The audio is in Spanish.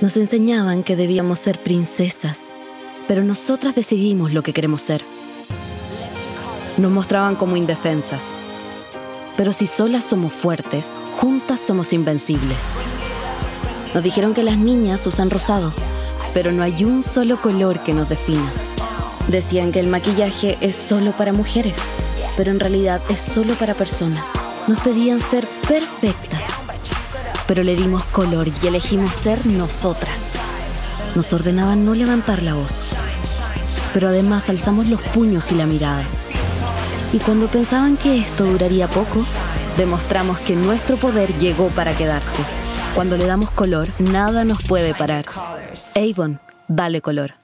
Nos enseñaban que debíamos ser princesas, pero nosotras decidimos lo que queremos ser. Nos mostraban como indefensas. Pero si solas somos fuertes, juntas somos invencibles. Nos dijeron que las niñas usan rosado, pero no hay un solo color que nos defina. Decían que el maquillaje es solo para mujeres, pero en realidad es solo para personas. Nos pedían ser perfectas, pero le dimos color y elegimos ser nosotras. Nos ordenaban no levantar la voz, pero además alzamos los puños y la mirada. Y cuando pensaban que esto duraría poco, demostramos que nuestro poder llegó para quedarse. Cuando le damos color, nada nos puede parar. Avon, dale color.